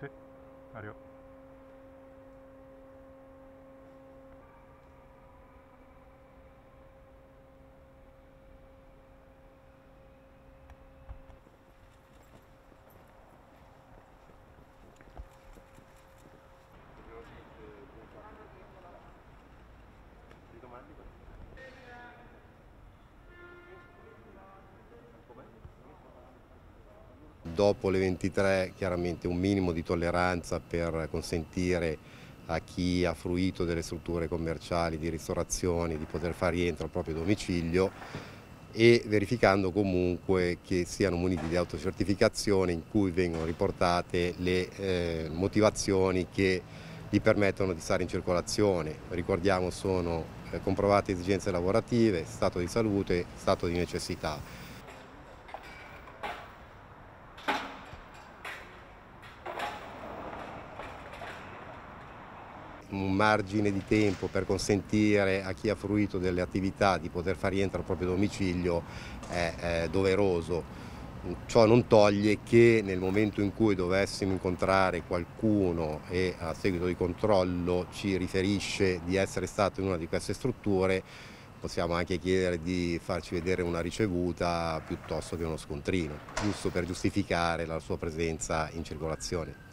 Sí, adiós. Dopo le 23 chiaramente un minimo di tolleranza per consentire a chi ha fruito delle strutture commerciali, di ristorazioni, di poter fare rientro al proprio domicilio e verificando comunque che siano muniti di autocertificazione in cui vengono riportate le eh, motivazioni che gli permettono di stare in circolazione. Ricordiamo sono eh, comprovate esigenze lavorative, stato di salute, stato di necessità. Un margine di tempo per consentire a chi ha fruito delle attività di poter far rientrare al proprio domicilio è, è doveroso. Ciò non toglie che nel momento in cui dovessimo incontrare qualcuno e a seguito di controllo ci riferisce di essere stato in una di queste strutture, possiamo anche chiedere di farci vedere una ricevuta piuttosto che uno scontrino, giusto per giustificare la sua presenza in circolazione.